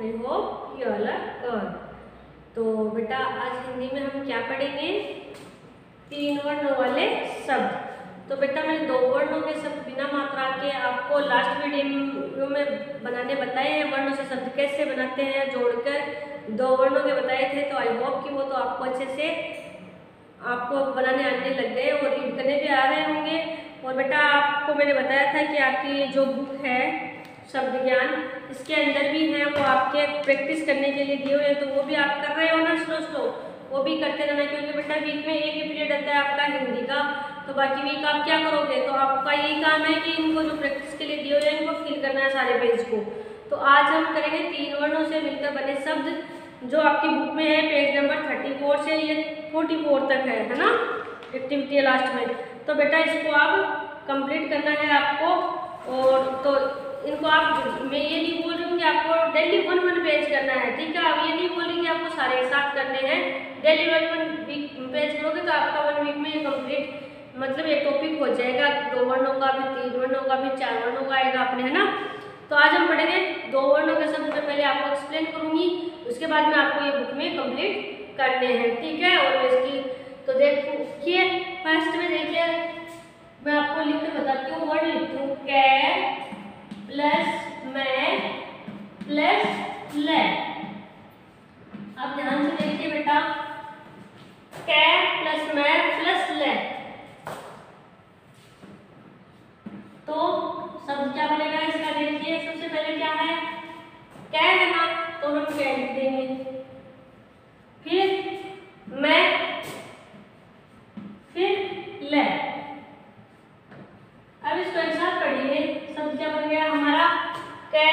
I hope you all are good तो बेटा, आज हिंदी में हम क्या पढ़ेंगे? तीन वर्णों वाले शब्द। तो बेटा, मैंने दो वर्णों के शब्द बिना मात्रा के आपको लास्ट वीडियो में बनाने बताए हैं। वर्णों से शब्द कैसे बनाते हैं, जोड़कर दो वर्णों के बताए थे। तो आई होप कि वो तो आपको अच्छे से आपको बनाने आने लग गए और रीड करने भी आ रहे होंगे। और बेटा, आपको मैंने बताया था कि आपकी जो बुक है शब्द ज्ञान इसके अंदर भी है, वो आपके प्रैक्टिस करने के लिए दिए हुए हैं तो वो भी आप कर रहे हो ना स्लो स्लो वो भी करते रहना, क्योंकि बेटा वीक में एक ही पीरियड आता है आपका हिंदी का तो बाकी वीक आप क्या करोगे? तो आपका यही काम है कि इनको जो प्रैक्टिस के लिए दिए हुए हैं, इनको फिल करना है सारे पेज को। तो आज हम करेंगे तीन वर्णों से मिलकर बने शब्द, जो आपकी बुक में है पेज नंबर थर्टी फोर से ये फोर्टी फोर तक है है ना? एक्टिविटी है लास्ट में। तो बेटा इसको आप कंप्लीट करना है आपको, और तो इनको आप मैं ये नहीं बोल रही हूँ कि आपको डेली वन वन पेज करना है, ठीक है? आप ये नहीं बोल रही कि आपको सारे एक साथ करने हैं। Daily one one week page करोगे तो आपका वन वीक में ये कंप्लीट मतलब ये टॉपिक हो जाएगा। दो वर्णों का भी, तीन वर्णों का भी, चार वर्णों का आएगा अपने, है ना? तो आज हम पढ़ेंगे दो वर्णों के शब्द मैं पहले आपको एक्सप्लेन करूँगी, उसके बाद में आपको ये बुक में कंप्लीट करने हैं, ठीक है? और इसकी तो देखिए फ़र्स्ट में देखिए, मैं आपको लिख कर बताती हूँ वर्ड लिखती हूँ कैर प्लस मैं प्लस ले अब ध्यान से देखिए बेटा कैट प्लस मैं प्लस ले तो शब्द क्या बनेगा इसका देखिए सबसे पहले क्या है कै है ना तो हम कै लिख देंगे फिर मैं फिर ले अब इसको एक साथ पढ़िए शब्द क्या बन गया हमारा कै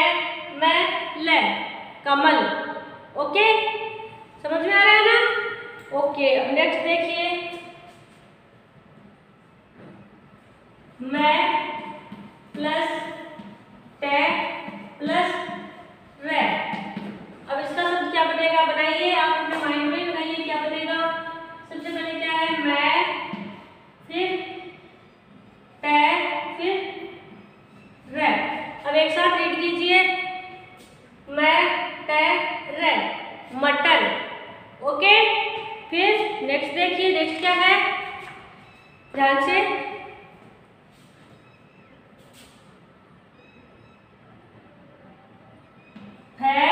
मैं ले कमल। ओके? समझ में आ रहा है ना? ओके, अब नेक्स्ट देखिए। मैं प्लस टे प्लस रे अब इसका शब्द क्या बनेगा बनाइए आप अपने माइंड में बनाइए क्या बनेगा सबसे पहले क्या है मैं फिर टे फिर रे अब एक साथ रीड कीजिए मैं टे रे मटर ओके फिर नेक्स्ट देखिए नेक्स्ट क्या है ध्यान से है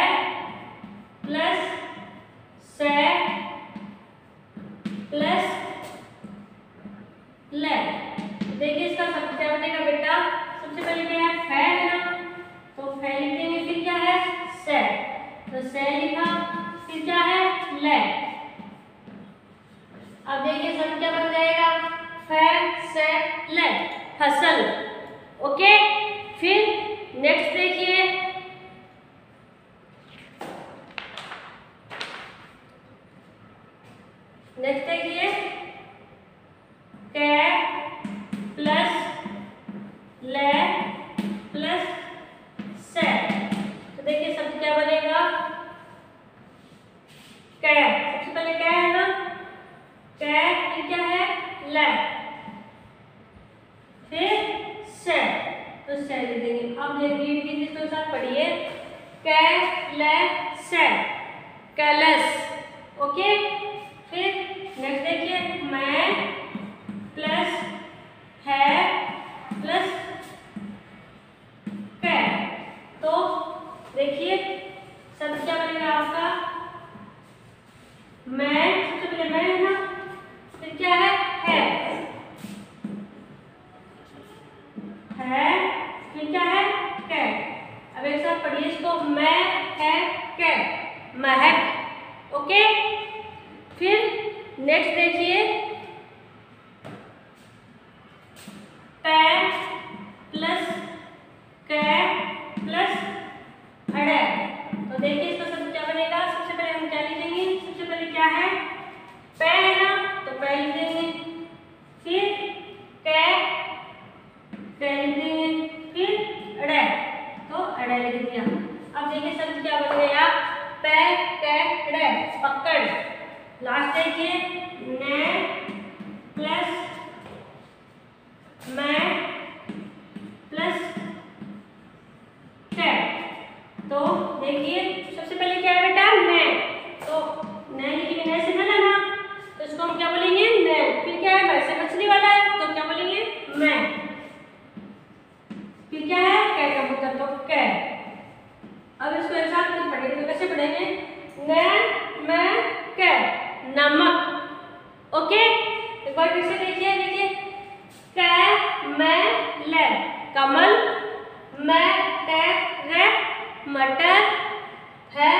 प्लस से प्लस ले, देखिए इसका शब्द क्या बनेगा बेटा, सबसे पहले क्या है? फै है ना? तो फै लिख देंगे फिर क्या है? से। तो से लिखा, फिर क्या है? ले। अब देखिए शब्द क्या बन जाएगा? फै से, ले। फ़सल। ओके? फिर नेक्स्ट देखिए। नेक्स्ट देखिए। कै ले से कैलस ओके फिर नेक्स्ट देखिए मैं प्लस है प्लस कै तो देखिए शब्द क्या बनेगा आपका? मैं सबसे पहले मैं है ना फिर क्या है? है है फिर क्या है? एक साथ पढ़िए इसको। मैं है कै महक ओके? फिर नेक्स्ट देखिए। हंड्रेड लास्ट देखिए नैन प्लस मैं मटर है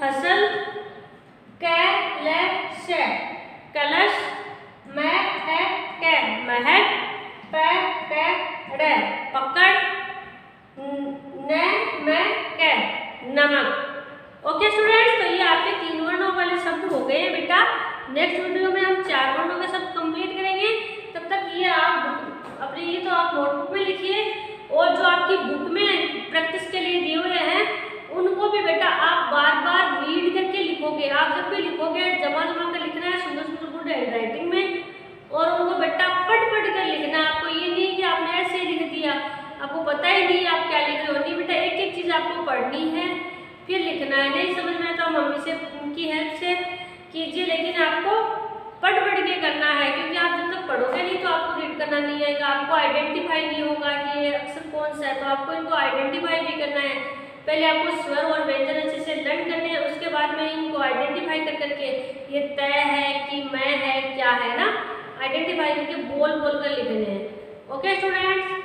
फ़सल कै ले से कलश मै है कै महक पै कै रे पकड़ न मैं कै नमक ओके स्टूडेंट्स तो ये आपके तीन वर्णों वाले शब्द हो गए हैं बेटा नेक्स्ट वीडियो में हम चार वर्णों के शब्द कंप्लीट करेंगे तब तक ये आप अपने ये तो आप नोटबुक में लिखिए और जो आपकी बुक में प्रैक्टिस के लिए दिए हुए हैं उनको भी बेटा आप बार बार रीड करके लिखोगे आप जब भी लिखोगे जमा जमा कर लिखना है सुंदर सुंदर गुड हैंड राइटिंग में, और उनको बेटा पट पट कर लिखना, आपको ये नहीं कि आपने ऐसे लिख दिया। आपको पता ही नहीं आप क्या लिख रहे हो। नहीं बेटा एक एक चीज़ आपको पढ़नी है, फिर लिखना है। नहीं समझ में तो मम्मी से, उनकी हेल्प से कीजिए, लेकिन आपको पढ़ पढ़ के करना है, क्योंकि आप जब तक पढ़ोगे नहीं तो आपको रीड करना नहीं आएगा। आपको आइडेंटिफाई नहीं होगा कि ये अक्सर कौन सा है तो आपको इनको आइडेंटिफाई भी करना है। पहले आपको स्वर और व्यंजन अच्छे से लर्न करने हैं उसके बाद में इनको आइडेंटिफाई कर करके ये तय है कि मैं है, क्या है ना? आइडेंटिफाई करके बोल बोल कर लिखने हैं। Okay students